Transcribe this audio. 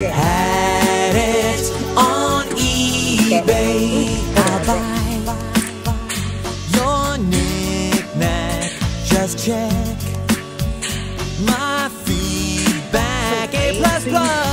Had it on eBay. I'll buy your knickknack. Just check my feedback. A plus plus.